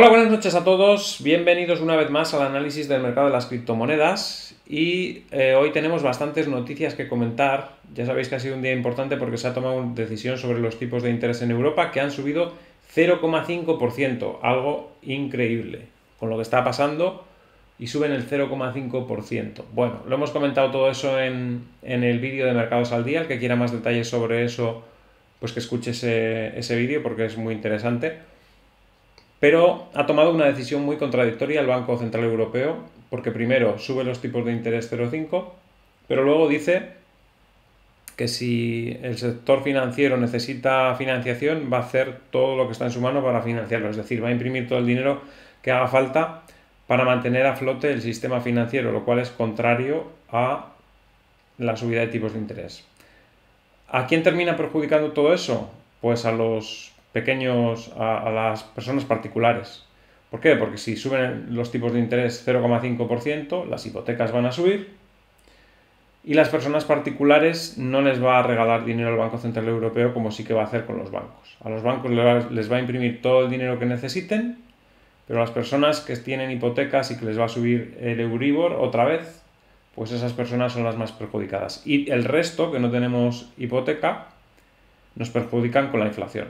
Hola, buenas noches a todos. Bienvenidos una vez más al análisis del mercado de las criptomonedas. Y eh, hoy tenemos bastantes noticias que comentar. Ya sabéis que ha sido un día importante porque se ha tomado una decisión sobre los tipos de interés en Europa que han subido 0,5%, algo increíble con lo que está pasando y suben el 0,5%. Bueno, lo hemos comentado todo eso en, el vídeo de Mercados al Día. El que quiera más detalles sobre eso, pues que escuche ese, ese vídeo porque es muy interesante. Pero ha tomado una decisión muy contradictoria el Banco Central Europeo, porque primero sube los tipos de interés 0,5, pero luego dice que si el sector financiero necesita financiación, va a hacer todo lo que está en su mano para financiarlo, es decir, va a imprimir todo el dinero que haga falta para mantener a flote el sistema financiero, lo cual es contrario a la subida de tipos de interés. ¿A quién termina perjudicando todo eso? Pues a los pequeños a, las personas particulares. ¿Por qué? Porque si suben los tipos de interés 0,5%, las hipotecas van a subir y las personas particulares no les va a regalar dinero al Banco Central Europeo como sí que va a hacer con los bancos. A los bancos les va a imprimir todo el dinero que necesiten, pero a las personas que tienen hipotecas y que les va a subir el Euribor otra vez, pues esas personas son las más perjudicadas. Y el resto, que no tenemos hipoteca, nos perjudican con la inflación.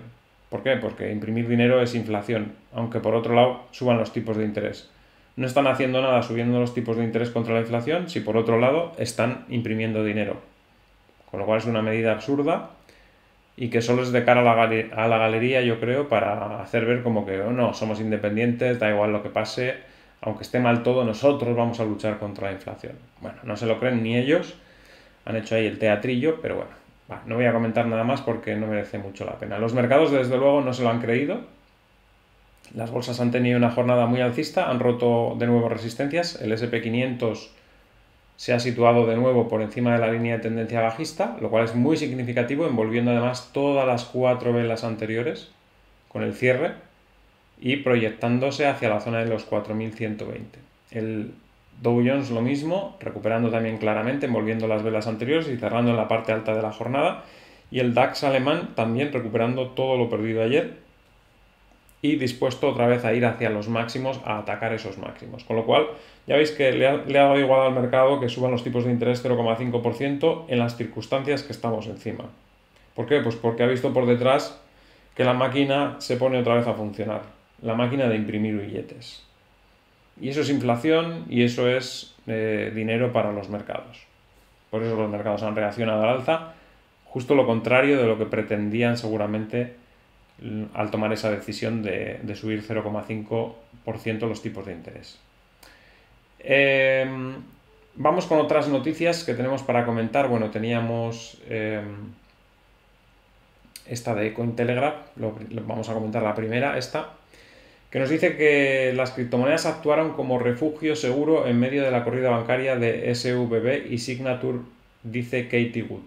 ¿Por qué? Porque imprimir dinero es inflación, aunque por otro lado suban los tipos de interés. No están haciendo nada subiendo los tipos de interés contra la inflación si por otro lado están imprimiendo dinero. Con lo cual es una medida absurda y que solo es de cara a la, galería, yo creo, para hacer ver como que oh, no, somos independientes, da igual lo que pase, aunque esté mal todo, nosotros vamos a luchar contra la inflación. Bueno, no se lo creen ni ellos, han hecho ahí el teatrillo, pero bueno, no voy a comentar nada más porque no merece mucho la pena. Los mercados, desde luego, no se lo han creído. Las bolsas han tenido una jornada muy alcista, han roto de nuevo resistencias. El SP500 se ha situado de nuevo por encima de la línea de tendencia bajista, lo cual es muy significativo, envolviendo además todas las cuatro velas anteriores con el cierre y proyectándose hacia la zona de los 4120. El Dow Jones lo mismo, recuperando también claramente, envolviendo las velas anteriores y cerrando en la parte alta de la jornada. Y el DAX alemán también recuperando todo lo perdido ayer y dispuesto otra vez a ir hacia los máximos, a atacar esos máximos. Con lo cual, ya veis que le ha, le ha dado igual al mercado que suban los tipos de interés 0,5% en las circunstancias que estamos encima. ¿Por qué? Pues porque ha visto por detrás que la máquina se pone otra vez a funcionar. La máquina de imprimir billetes. Y eso es inflación y eso es eh, dinero para los mercados. Por eso los mercados han reaccionado al alza, justo lo contrario de lo que pretendían seguramente al tomar esa decisión de, subir 0,5% los tipos de interés. Em, vamos con otras noticias que tenemos para comentar. Bueno, teníamos em, esta de Cointelegraph, lo, vamos a comentar la primera, esta que nos dice que las criptomonedas actuaron como refugio seguro en medio de la corrida bancaria de SVB y Signature, dice Katie Wood.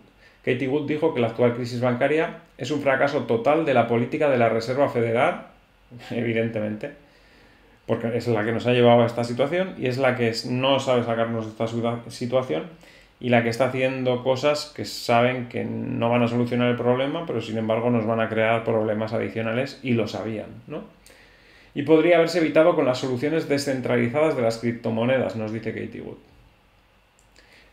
Katie Wood dijo que la actual crisis bancaria es un fracaso total de la política de la Reserva Federal, evidentemente, porque es la que nos ha llevado a esta situación y es la que no sabe sacarnos de esta situación y la que está haciendo cosas que saben que no van a solucionar el problema, pero sin embargo nos van a crear problemas adicionales y lo sabían, ¿no? Y podría haberse evitado con las soluciones descentralizadas de las criptomonedas, nos dice Katie Wood.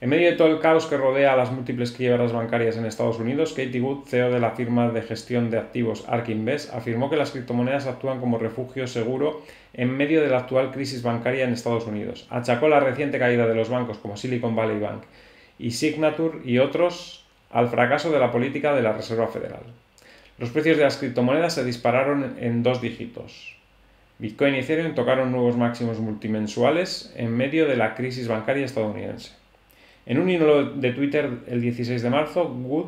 En medio de todo el caos que rodea a las múltiples quiebras bancarias en Estados Unidos, Katie Wood, CEO de la firma de gestión de activos ARK Invest, afirmó que las criptomonedas actúan como refugio seguro en medio de la actual crisis bancaria en Estados Unidos. Achacó la reciente caída de los bancos como Silicon Valley Bank y Signature y otros al fracaso de la política de la Reserva Federal. Los precios de las criptomonedas se dispararon en dos dígitos, Bitcoin y Ethereum tocaron nuevos máximos multimensuales en medio de la crisis bancaria estadounidense. En un hilo de Twitter el 16 de marzo, Wood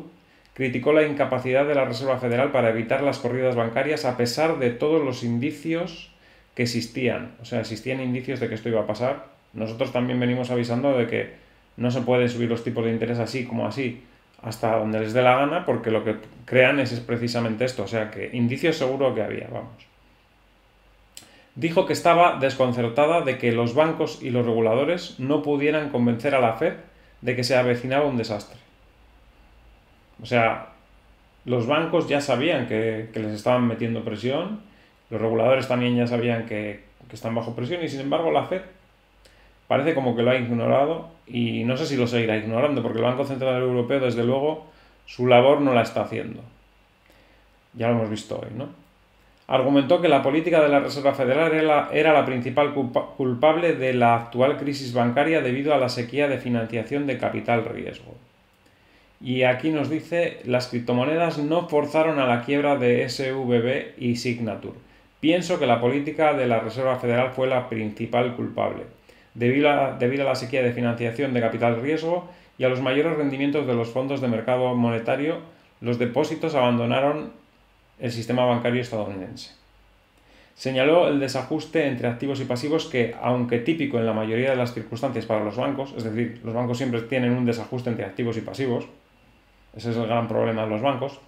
criticó la incapacidad de la Reserva Federal para evitar las corridas bancarias a pesar de todos los indicios que existían. O sea, existían indicios de que esto iba a pasar. Nosotros también venimos avisando de que no se pueden subir los tipos de interés así como así hasta donde les dé la gana porque lo que crean es, es precisamente esto. O sea, que indicios seguro que había, vamos dijo que estaba desconcertada de que los bancos y los reguladores no pudieran convencer a la Fed de que se avecinaba un desastre. O sea, los bancos ya sabían que, les estaban metiendo presión, Los reguladores también ya sabían que, que están bajo presión y sin embargo la Fed parece como que lo ha ignorado y no sé si lo seguirá ignorando porque el Banco Central Europeo desde luego su labor no la está haciendo. Ya lo hemos visto hoy, ¿no? Argumentó que la política de la Reserva Federal era la, principal culpable de la actual crisis bancaria debido a la sequía de financiación de capital riesgo. Y aquí nos dice, las criptomonedas no forzaron a la quiebra de SVB y Signature. Pienso que la política de la Reserva Federal fue la principal culpable, debido a, debido a la sequía de financiación de capital riesgo y a los mayores rendimientos de los fondos de mercado monetario, los depósitos abandonaron el sistema bancario estadounidense. Señaló el desajuste entre activos y pasivos que, aunque típico en la mayoría de las circunstancias para los bancos, es decir, los bancos siempre tienen un desajuste entre activos y pasivos, ese es el gran problema de los bancos,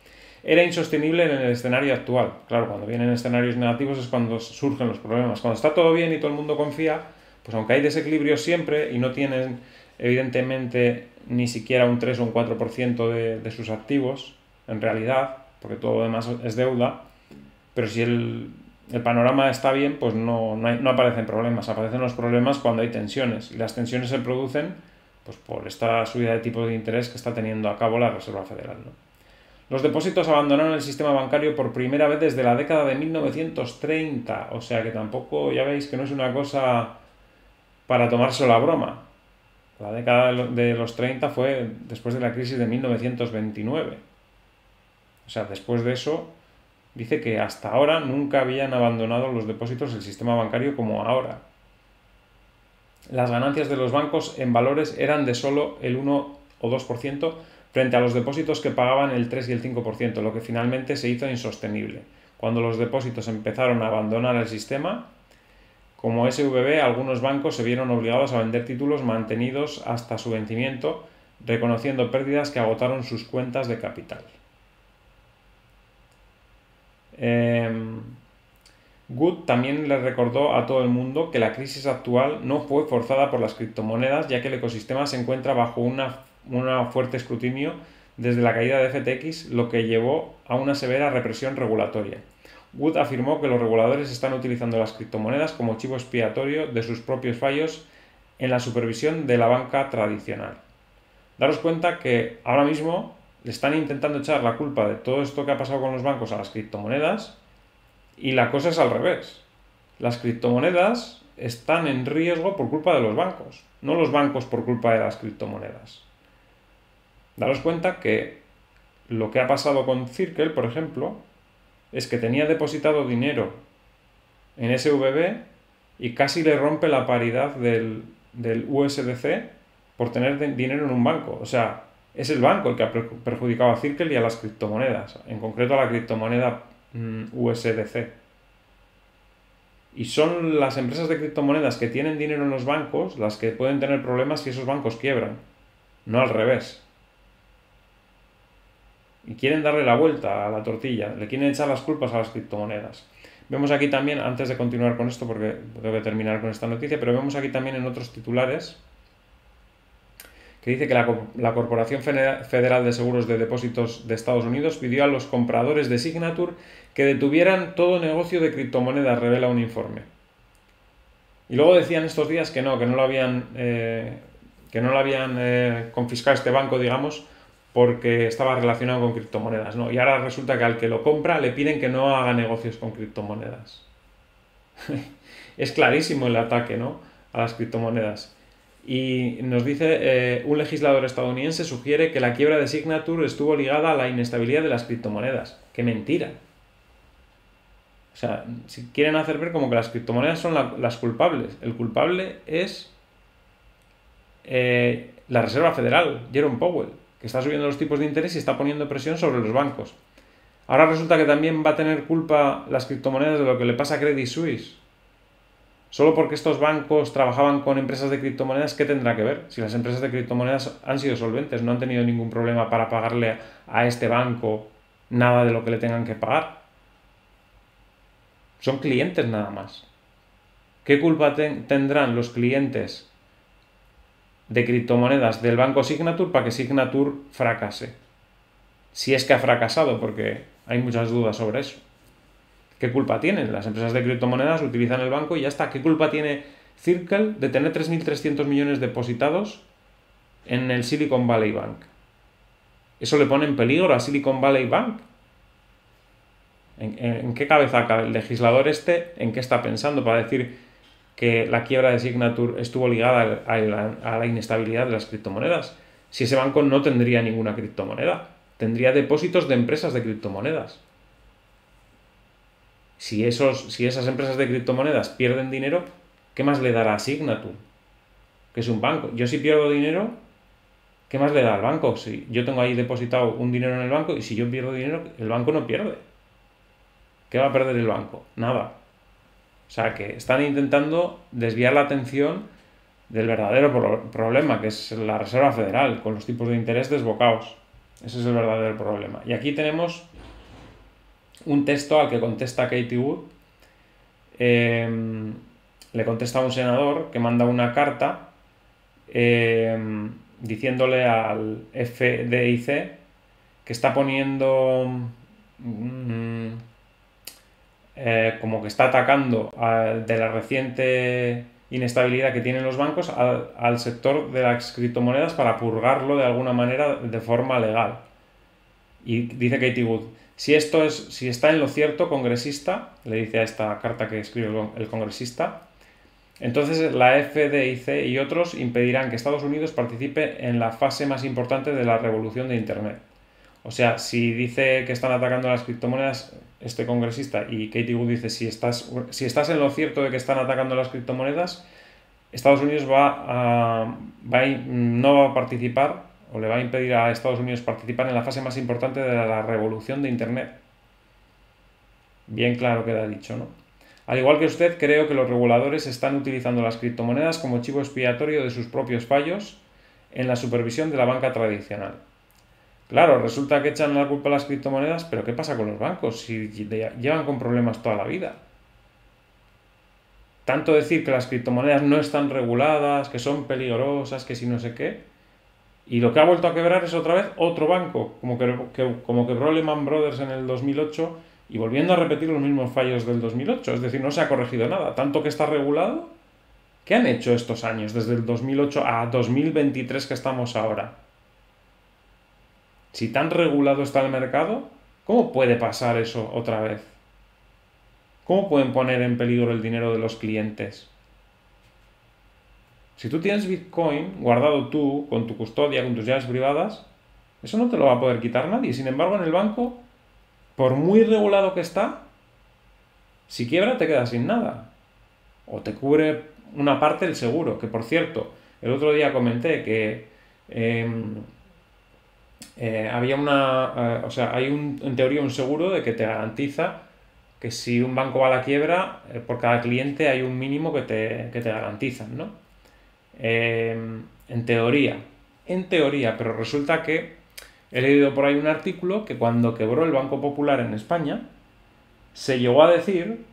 era insostenible en el escenario actual. Claro, cuando vienen escenarios negativos es cuando surgen los problemas. Cuando está todo bien y todo el mundo confía, pues aunque hay desequilibrio siempre y no tienen evidentemente ni siquiera un 3 o un 4% de, de sus activos, en realidad, porque todo lo demás es deuda, pero si el, panorama está bien, pues no, no, aparecen problemas, aparecen los problemas cuando hay tensiones, y las tensiones se producen pues, por esta subida de tipo de interés que está teniendo a cabo la Reserva Federal. Los depósitos abandonaron el sistema bancario por primera vez desde la década de 1930, o sea que tampoco, ya veis que no es una cosa para tomarse la broma. La década de los 30 fue después de la crisis de 1929. O sea, después de eso, dice que hasta ahora nunca habían abandonado los depósitos del sistema bancario como ahora. Las ganancias de los bancos en valores eran de solo el 1 o 2% frente a los depósitos que pagaban el 3 y el 5%, lo que finalmente se hizo insostenible. Cuando los depósitos empezaron a abandonar el sistema, como SVB, algunos bancos se vieron obligados a vender títulos mantenidos hasta su vencimiento, reconociendo pérdidas que agotaron sus cuentas de capital. Eh, Good también le recordó a todo el mundo que la crisis actual no fue forzada por las criptomonedas, ya que el ecosistema se encuentra bajo una, fuerte escrutinio desde la caída de FTX, lo que llevó a una severa represión regulatoria. Wood afirmó que los reguladores están utilizando las criptomonedas como chivo expiatorio de sus propios fallos en la supervisión de la banca tradicional. Daros cuenta que ahora mismo le están intentando echar la culpa de todo esto que ha pasado con los bancos a las criptomonedas y la cosa es al revés. Las criptomonedas están en riesgo por culpa de los bancos, no los bancos por culpa de las criptomonedas. Daros cuenta que lo que ha pasado con Circle, por ejemplo, es que tenía depositado dinero en SVB y casi le rompe la paridad del, del USDC por tener dinero en un banco. O sea, es el banco el que ha perjudicado a Circle y a las criptomonedas, en concreto a la criptomoneda mm, USDC. Y son las empresas de criptomonedas que tienen dinero en los bancos las que pueden tener problemas si esos bancos quiebran, no al revés. Y quieren darle la vuelta a la tortilla, le quieren echar las culpas a las criptomonedas. Vemos aquí también, antes de continuar con esto, porque tengo que terminar con esta noticia, pero vemos aquí también en otros titulares que dice que la, Corporación Federal de Seguros de Depósitos de Estados Unidos pidió a los compradores de Signature que detuvieran todo negocio de criptomonedas, revela un informe. Y luego decían estos días que no, que no lo habían, eh, que no lo habían eh, confiscado este banco, digamos, porque estaba relacionado con criptomonedas, ¿no? Y ahora resulta que al que lo compra le piden que no haga negocios con criptomonedas. es clarísimo el ataque, ¿no? A las criptomonedas. Y nos dice, eh, un legislador estadounidense sugiere que la quiebra de Signature estuvo ligada a la inestabilidad de las criptomonedas. ¡Qué mentira! O sea, si quieren hacer ver como que las criptomonedas son las culpables. El culpable es eh, la Reserva Federal, Jerome Powell, que está subiendo los tipos de interés y está poniendo presión sobre los bancos. Ahora resulta que también va a tener culpa las criptomonedas de lo que le pasa a Credit Suisse. Solo porque estos bancos trabajaban con empresas de criptomonedas, ¿qué tendrá que ver? Si las empresas de criptomonedas han sido solventes, no han tenido ningún problema para pagarle a este banco nada de lo que le tengan que pagar. Son clientes nada más. ¿Qué culpa tendrán los clientes de criptomonedas del banco Signature para que Signature fracase? Si es que ha fracasado, porque hay muchas dudas sobre eso. ¿Qué culpa tienen? Las empresas de criptomonedas utilizan el banco y ya está. ¿Qué culpa tiene Circle de tener 3.300 millones depositados en el Silicon Valley Bank? ¿Eso le pone en peligro a Silicon Valley Bank? ¿En, qué cabeza cabe el legislador este? ¿En qué está pensando para decir que la quiebra de Signature estuvo ligada a la inestabilidad de las criptomonedas? Si ese banco no tendría ninguna criptomoneda, tendría depósitos de empresas de criptomonedas. Si, esos, si esas empresas de criptomonedas pierden dinero, ¿qué más le dará a Signature? Que es un banco. Yo si pierdo dinero, ¿qué más le da al banco? Si yo tengo ahí depositado un dinero en el banco y si yo pierdo dinero, el banco no pierde. ¿Qué va a perder el banco? Nada. O sea que están intentando desviar la atención del verdadero problema, que es la Reserva Federal, con los tipos de interés desbocados. Ese es el verdadero problema. Y aquí tenemos un texto al que contesta Katie Wood. Em, le contesta a un senador que manda una carta em, diciéndole al FDIC que está poniendo mm, eh, como que está atacando de la reciente inestabilidad que tienen los bancos al, sector de las criptomonedas para purgarlo de alguna manera de forma legal. Y dice Katie Wood, si esto es, si está en lo cierto, congresista, le dice a esta carta que escribe el congresista, entonces la FDIC y otros impedirán que Estados Unidos participe en la fase más importante de la revolución de Internet. O sea, si dice que están atacando las criptomonedas, este congresista, y Katie Wood dice, si estás, si estás en lo cierto de que están atacando las criptomonedas, Estados Unidos va a, va no va a participar o le va a impedir a Estados Unidos participar en la fase más importante de la revolución de Internet. Bien claro queda dicho, ¿no? Al igual que usted, creo que los reguladores están utilizando las criptomonedas como chivo expiatorio de sus propios fallos en la supervisión de la banca tradicional. Claro, resulta que echan la culpa a las criptomonedas, pero ¿qué pasa con los bancos si llevan con problemas toda la vida? Tanto decir que las criptomonedas no están reguladas, que son peligrosas, que si no sé qué, y lo que ha vuelto a quebrar es otra vez otro banco, como que, como quebró Lehman Brothers en el 2008 y volviendo a repetir los mismos fallos del 2008. Es decir, no se ha corregido nada. Tanto que está regulado. ¿Qué han hecho estos años, desde el 2008 a 2023 que estamos ahora? Si tan regulado está el mercado, ¿cómo puede pasar eso otra vez? ¿Cómo pueden poner en peligro el dinero de los clientes? Si tú tienes Bitcoin guardado tú, con tu custodia, con tus llaves privadas, eso no te lo va a poder quitar nadie. Sin embargo, en el banco, por muy regulado que está, si quiebra te quedas sin nada. O te cubre una parte del seguro, que por cierto, el otro día comenté que em, eh, había una, eh, o sea, hay un, en teoría un seguro de que te garantiza que si un banco va a la quiebra, eh, por cada cliente hay un mínimo que te, que te garantizan, ¿no? Em, en teoría, en teoría, pero resulta que he leído por ahí un artículo que cuando quebró el Banco Popular en España, se llegó a decir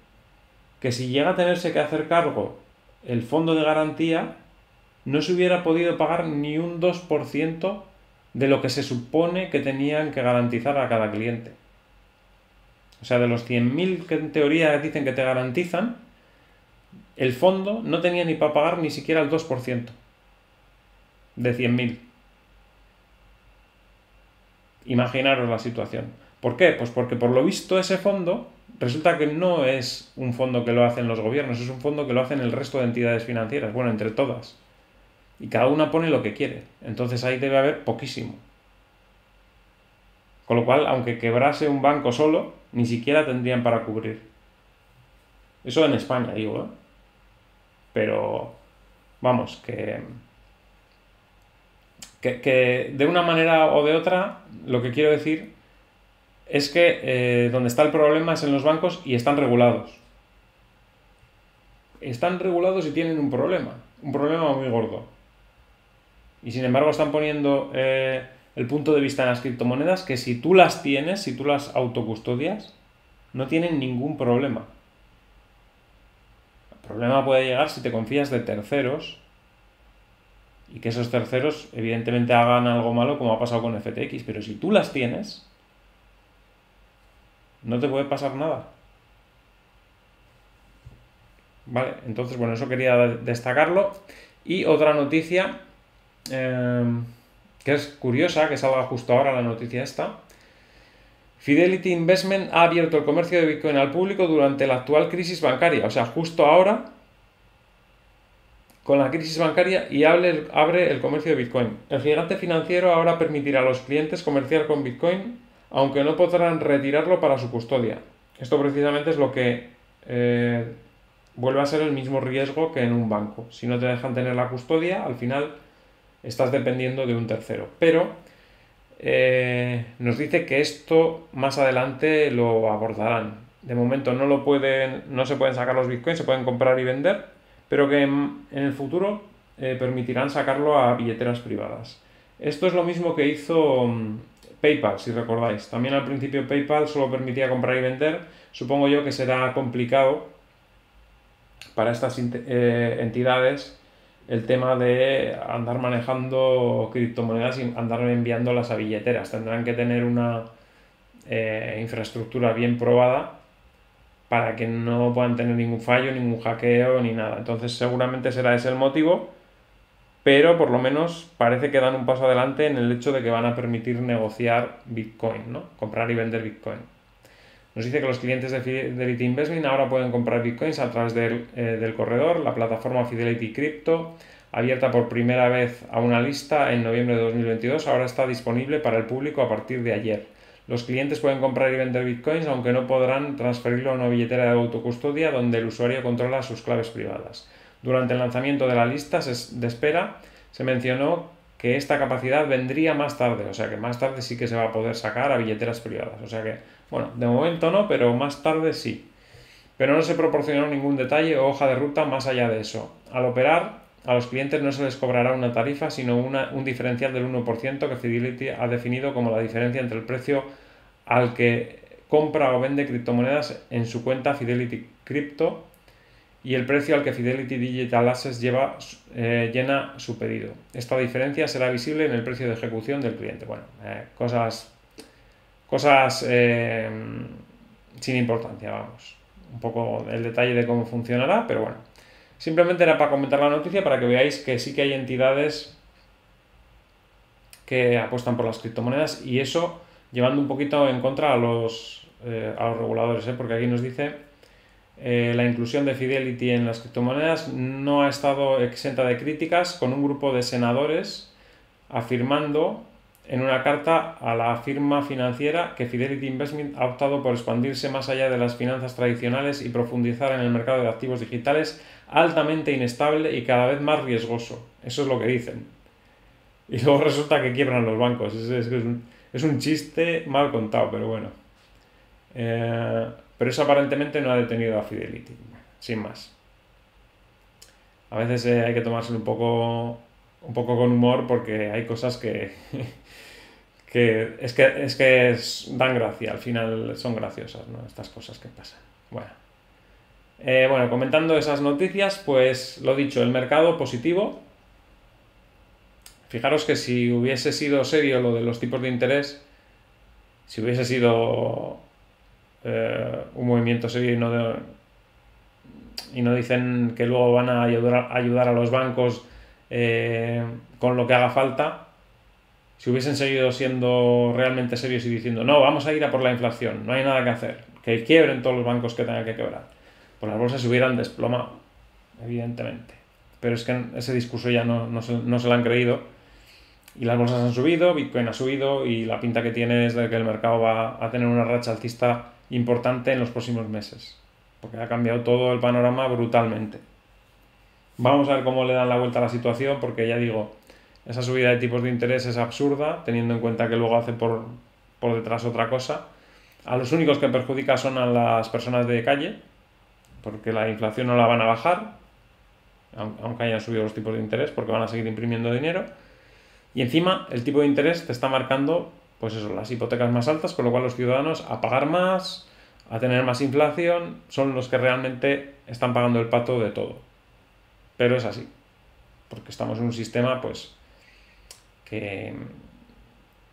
que si llega a tenerse que hacer cargo el fondo de garantía, no se hubiera podido pagar ni un 2% de lo que se supone que tenían que garantizar a cada cliente. O sea, de los 100.000 que en teoría dicen que te garantizan, el fondo no tenía ni para pagar ni siquiera el 2% de 100.000. Imaginaros la situación. ¿Por qué? Pues porque por lo visto ese fondo resulta que no es un fondo que lo hacen los gobiernos, es un fondo que lo hacen el resto de entidades financieras, bueno, entre todas. Y cada una pone lo que quiere. Entonces ahí debe haber poquísimo. Con lo cual, aunque quebrase un banco solo, ni siquiera tendrían para cubrir. Eso en España, digo, ¿eh? Pero, vamos, que, que, de una manera o de otra, lo que quiero decir es que eh, donde está el problema es en los bancos y están regulados. Están regulados y tienen un problema, un problema muy gordo. Y sin embargo están poniendo eh, el punto de vista en las criptomonedas que si tú las tienes, si tú las autocustodias, no tienen ningún problema problema puede llegar si te confías de terceros y que esos terceros evidentemente hagan algo malo como ha pasado con FTX, pero si tú las tienes, no te puede pasar nada. ¿Vale? Entonces, bueno, eso quería destacarlo. Y otra noticia em, que es curiosa, que salga justo ahora la noticia esta. Fidelity Investment ha abierto el comercio de Bitcoin al público durante la actual crisis bancaria. O sea, justo ahora, con la crisis bancaria, y abre, el comercio de Bitcoin. El gigante financiero ahora permitirá a los clientes comerciar con Bitcoin, aunque no podrán retirarlo para su custodia. Esto precisamente es lo que eh, vuelve a ser el mismo riesgo que en un banco. Si no te dejan tener la custodia, al final estás dependiendo de un tercero. Pero eh, nos dice que esto más adelante lo abordarán. De momento no lo pueden, no se pueden sacar los bitcoins, se pueden comprar y vender, pero que en, el futuro eh, permitirán sacarlo a billeteras privadas. Esto es lo mismo que hizo mm, PayPal, si recordáis. También al principio PayPal solo permitía comprar y vender. Supongo yo que será complicado para estas eh, entidades el tema de andar manejando criptomonedas y andar enviándolas a billeteras. Tendrán que tener una eh, infraestructura bien probada para que no puedan tener ningún fallo, ningún hackeo ni nada. Entonces seguramente será ese el motivo, pero por lo menos parece que dan un paso adelante en el hecho de que van a permitir negociar Bitcoin, ¿no? Comprar y vender Bitcoin. Nos dice que los clientes de Fidelity Investment ahora pueden comprar bitcoins a través del, eh, del, corredor, la plataforma Fidelity Crypto, abierta por primera vez a una lista en noviembre de 2022, ahora está disponible para el público a partir de ayer. Los clientes pueden comprar y vender bitcoins, aunque no podrán transferirlo a una billetera de autocustodia donde el usuario controla sus claves privadas. Durante el lanzamiento de la lista de espera, se mencionó que esta capacidad vendría más tarde, o sea que más tarde sí que se va a poder sacar a billeteras privadas. O sea que, bueno, de momento no, pero más tarde sí. Pero no se proporcionó ningún detalle o hoja de ruta más allá de eso. Al operar, a los clientes no se les cobrará una tarifa, sino un diferencial del 1% que Fidelity ha definido como la diferencia entre el precio al que compra o vende criptomonedas en su cuenta Fidelity Crypto y el precio al que Fidelity Digital Assets lleva, eh, llena su pedido. Esta diferencia será visible en el precio de ejecución del cliente. Bueno, eh, cosas, cosas eh, sin importancia, vamos. Un poco el detalle de cómo funcionará, pero bueno. Simplemente era para comentar la noticia para que veáis que sí que hay entidades que apuestan por las criptomonedas y eso llevando un poquito en contra a los, a los reguladores, porque aquí nos dice eh, la inclusión de Fidelity en las criptomonedas no ha estado exenta de críticas, con un grupo de senadores afirmando en una carta a la firma financiera que Fidelity Investment ha optado por expandirse más allá de las finanzas tradicionales y profundizar en el mercado de activos digitales altamente inestable y cada vez más riesgoso. Eso es lo que dicen. Y luego resulta que quiebran los bancos. Es, un, chiste mal contado, pero bueno. Eh, pero eso aparentemente no ha detenido a Fidelity, sin más. A veces eh, hay que tomárselo un poco, un poco con humor porque hay cosas que, que, es que, es que dan gracia, al final son graciosas, ¿no? Estas cosas que pasan. Bueno. Eh, bueno, comentando esas noticias, pues lo dicho, el mercado positivo. Fijaros que si hubiese sido serio lo de los tipos de interés, si hubiese sido eh, un movimiento serio y no, y no dicen que luego van a ayudar, ayudar a los bancos eh, con lo que haga falta, si hubiesen seguido siendo realmente serios y diciendo, no, vamos a ir a por la inflación, no hay nada que hacer, que quiebren todos los bancos que tengan que quebrar, pues las bolsas se hubieran desplomado, evidentemente. Pero es que ese discurso ya no, no, se, no se lo han creído y las bolsas han subido, Bitcoin ha subido y la pinta que tiene es de que el mercado va a tener una racha alcista importante en los próximos meses, porque ha cambiado todo el panorama brutalmente. Vamos a ver cómo le dan la vuelta a la situación, porque ya digo, esa subida de tipos de interés es absurda, teniendo en cuenta que luego hace por, por detrás otra cosa. A los únicos que perjudica son a las personas de calle, porque la inflación no la van a bajar, aunque hayan subido los tipos de interés, porque van a seguir imprimiendo dinero. Y encima el tipo de interés te está marcando pues eso, las hipotecas más altas, con lo cual los ciudadanos a pagar más, a tener más inflación, son los que realmente están pagando el pato de todo. Pero es así, porque estamos en un sistema pues que,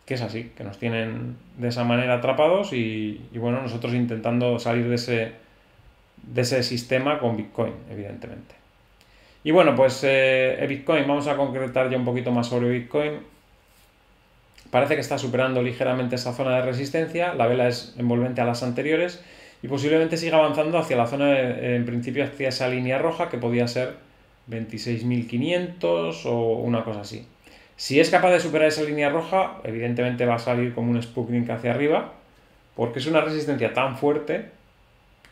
es así, que nos tienen de esa manera atrapados y, bueno, nosotros intentando salir de ese, de ese sistema con Bitcoin, evidentemente. Y bueno, pues eh, Bitcoin, vamos a concretar ya un poquito más sobre Bitcoin. Parece que está superando ligeramente esa zona de resistencia, la vela es envolvente a las anteriores y posiblemente siga avanzando hacia la zona, en principio hacia esa línea roja que podía ser 26.500 o una cosa así. Si es capaz de superar esa línea roja, evidentemente va a salir como un Sputnik hacia arriba, porque es una resistencia tan fuerte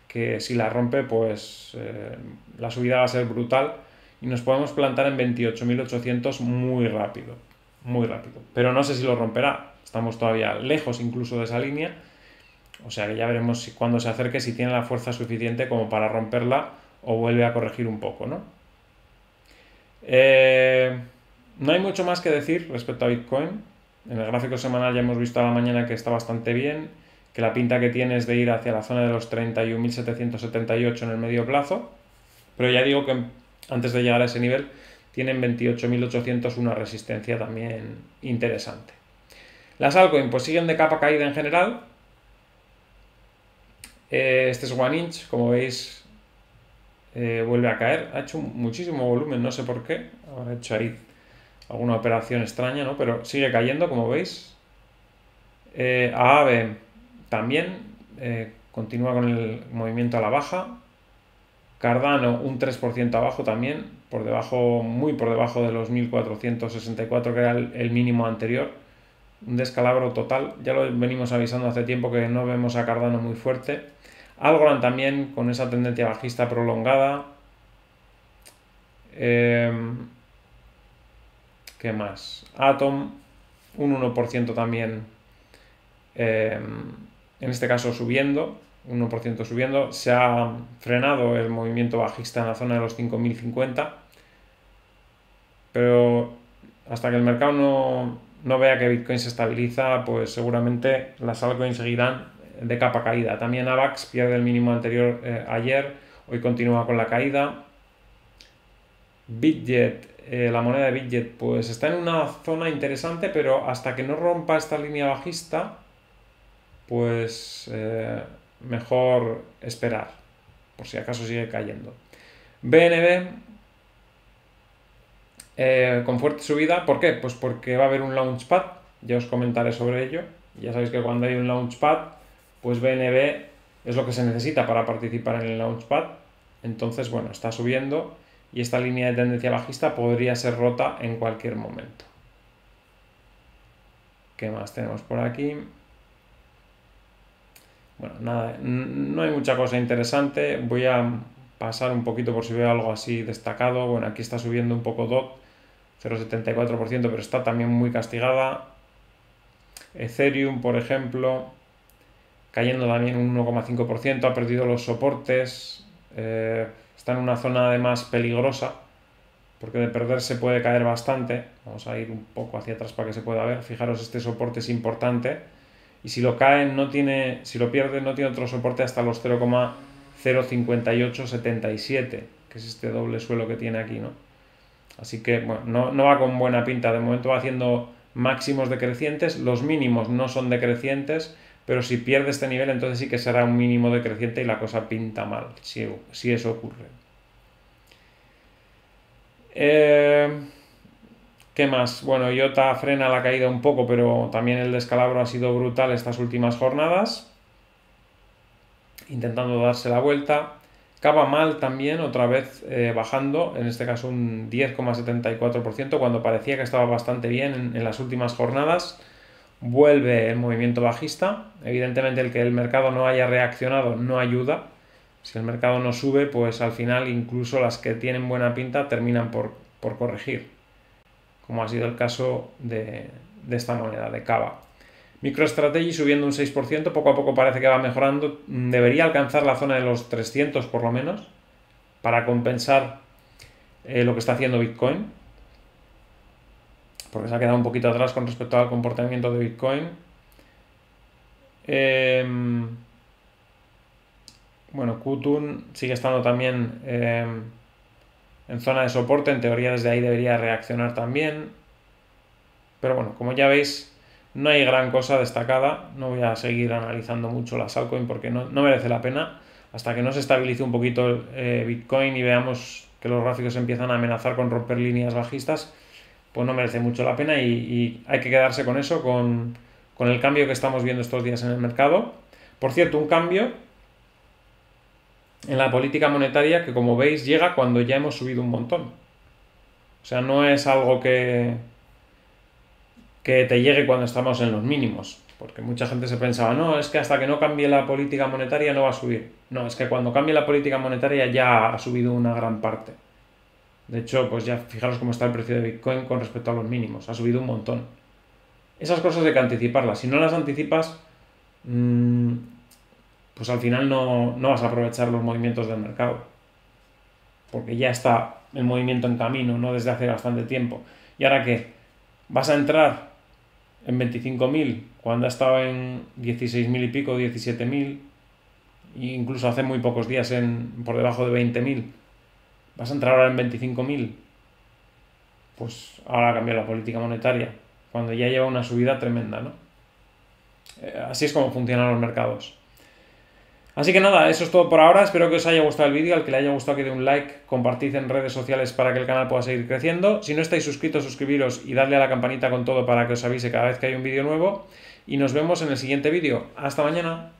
que si la rompe, pues eh, la subida va a ser brutal y nos podemos plantar en 28.800 muy rápido, muy rápido. Pero no sé si lo romperá, estamos todavía lejos incluso de esa línea, o sea que ya veremos si, cuando se acerque si tiene la fuerza suficiente como para romperla o vuelve a corregir un poco, ¿no? Eh, no hay mucho más que decir respecto a Bitcoin. En el gráfico semanal ya hemos visto a la mañana que está bastante bien, que la pinta que tiene es de ir hacia la zona de los 31.778 en el medio plazo, pero ya digo que antes de llegar a ese nivel tienen 28.800 una resistencia también interesante. Las altcoins pues siguen de capa caída en general. Eh, este es One Inch, como veis, eh, vuelve a caer. Ha hecho muchísimo volumen, no sé por qué. Habrá hecho ahí alguna operación extraña, ¿no? Pero sigue cayendo, como veis. Eh, AAVE también eh, continúa con el movimiento a la baja. Cardano un 3% abajo también, por debajo, muy por debajo de los 1464 que era el, mínimo anterior. Un descalabro total. Ya lo venimos avisando hace tiempo que no vemos a Cardano muy fuerte. Algorand también con esa tendencia bajista prolongada. Em, ¿Qué más? Atom, un 1% también, em, en este caso subiendo, 1% subiendo. Se ha frenado el movimiento bajista en la zona de los 5050, pero hasta que el mercado no, no vea que Bitcoin se estabiliza, pues seguramente las altcoins seguirán de capa caída. También AVAX pierde el mínimo anterior eh, ayer, hoy continúa con la caída. Bitget, eh, la moneda de Bitget, pues está en una zona interesante, pero hasta que no rompa esta línea bajista, pues eh, mejor esperar, por si acaso sigue cayendo. BNB con fuerte subida, ¿por qué? Pues porque va a haber un launchpad, ya os comentaré sobre ello. Ya sabéis que cuando hay un launchpad, pues BNB es lo que se necesita para participar en el Launchpad. Entonces, bueno, está subiendo y esta línea de tendencia bajista podría ser rota en cualquier momento. ¿Qué más tenemos por aquí? Bueno, nada, no hay mucha cosa interesante. Voy a pasar un poquito por si veo algo así destacado. Bueno, aquí está subiendo un poco DOT, 0,74%, pero está también muy castigada. Ethereum, por ejemplo, cayendo también un 1,5%, ha perdido los soportes, eh, está en una zona además peligrosa, porque de perderse puede caer bastante. Vamos a ir un poco hacia atrás para que se pueda ver. Fijaros, este soporte es importante. Y si lo caen, no tiene, si lo pierde, no tiene otro soporte hasta los 0,05877, que es este doble suelo que tiene aquí, ¿no? Así que, bueno, no, no va con buena pinta. De momento va haciendo máximos decrecientes. Los mínimos no son decrecientes pero si pierde este nivel, entonces sí que será un mínimo decreciente y la cosa pinta mal, si, si eso ocurre. Eh, ¿Qué más? Bueno, IOTA frena la caída un poco, pero también el descalabro ha sido brutal estas últimas jornadas. Intentando darse la vuelta. Cava mal también, otra vez eh, bajando, en este caso un 10,74%, cuando parecía que estaba bastante bien en las últimas jornadas vuelve el movimiento bajista. Evidentemente el que el mercado no haya reaccionado no ayuda. Si el mercado no sube, pues al final incluso las que tienen buena pinta terminan por, corregir, como ha sido el caso de, esta moneda, de Cava. MicroStrategy subiendo un 6%, poco a poco parece que va mejorando, debería alcanzar la zona de los 300 por lo menos, para compensar eh, lo que está haciendo Bitcoin porque se ha quedado un poquito atrás con respecto al comportamiento de Bitcoin. Em, bueno, Qtun sigue estando también em, en zona de soporte, en teoría desde ahí debería reaccionar también. Pero bueno, como ya veis, no hay gran cosa destacada. No voy a seguir analizando mucho las altcoins porque no, no merece la pena. hasta que no se estabilice un poquito eh, Bitcoin y veamos que los gráficos empiezan a amenazar con romper líneas bajistas, pues no merece mucho la pena y, hay que quedarse con eso, con, con el cambio que estamos viendo estos días en el mercado. Por cierto, un cambio en la política monetaria que como veis llega cuando ya hemos subido un montón. O sea, no es algo que, que te llegue cuando estamos en los mínimos. Porque mucha gente se pensaba, no, es que hasta que no cambie la política monetaria no va a subir. No, es que cuando cambie la política monetaria ya ha subido una gran parte. De hecho, pues ya fijaros cómo está el precio de Bitcoin con respecto a los mínimos. Ha subido un montón. Esas cosas hay que anticiparlas. Si no las anticipas, mmm, pues al final no, no vas a aprovechar los movimientos del mercado. Porque ya está el movimiento en camino, ¿no? Desde hace bastante tiempo. ¿Y ahora qué? ¿Vas a entrar en 25.000 cuando ha estado en 16.000 y pico, 17.000? Incluso hace muy pocos días en, por debajo de 20.000. ¿Vas a entrar ahora en 25.000? Pues ahora cambia la política monetaria. Cuando ya lleva una subida tremenda, ¿no? Eh, así es como funcionan los mercados. Así que nada, eso es todo por ahora. Espero que os haya gustado el vídeo. Al que le haya gustado, que dé un like, compartid en redes sociales para que el canal pueda seguir creciendo. Si no estáis suscritos, suscribiros y darle a la campanita con todo para que os avise cada vez que hay un vídeo nuevo. Y nos vemos en el siguiente vídeo. Hasta mañana.